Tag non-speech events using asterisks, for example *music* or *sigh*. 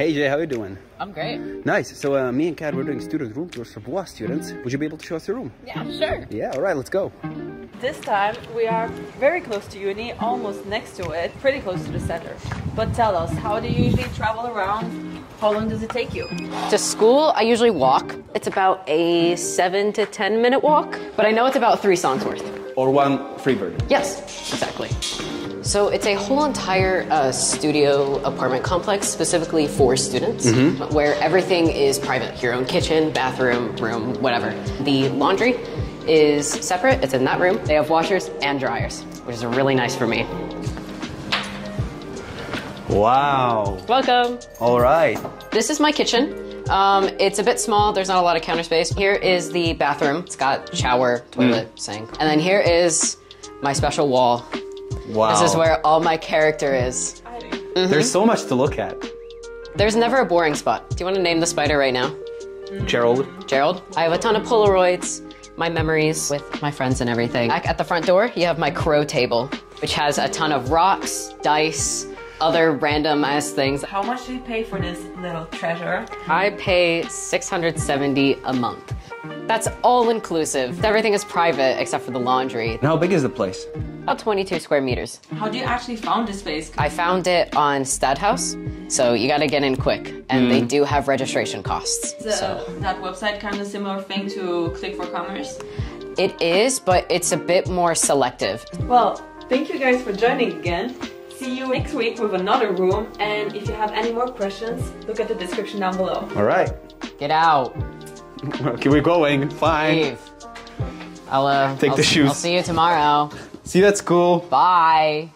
Hey Jay, how are you doing? I'm great. Nice. So uh, me and Kat, we're doing student room tours for BUas students. Would you be able to show us your room? Yeah, sure. Yeah, all right, let's go. This time we are very close to uni, almost next to it, pretty close to the center. But tell us, how do you usually travel around? How long does it take you? To school, I usually walk. It's about a seven to 10 minute walk, but I know it's about three songs worth. Or one free bird. Yes, exactly. So it's a whole entire uh, studio apartment complex specifically for students where everything is private your own kitchen, bathroom, room, whatever. The laundry is separate, it's in that room. They have washers and dryers, which is really nice for me. Wow. Welcome. All right. This is my kitchen. Um, it's a bit small. There's not a lot of counter space. Here is the bathroom. It's got shower, toilet, sink. And then here is my special wall. Wow. This is where all my character is. There's so much to look at. There's never a boring spot. Do you want to name the spider right now? Gerald. Gerald? I have a ton of Polaroids, my memories with my friends and everything. Back at the front door, you have my crow table, which has a ton of rocks, dice, other random ass things. How much do you pay for this little treasure? I pay 670 a month. That's all inclusive. Everything is private except for the laundry. And how big is the place? About 22 square meters. How do you actually found this space? I found it on Stadhuis, so you gotta get in quick. And they mm. do have registration costs. The- So that website kind of similar thing to Klik voor Kamers? it is, but it's a bit more selective. Well, thank you guys for joining again. See you next week with another room. And if you have any more questions, look at the description down below. All right. Get out. *laughs* Okay, we're going. Fine. Leave. I'll uh, Take I'll, the shoes. I'll see you tomorrow. See you at school. Bye.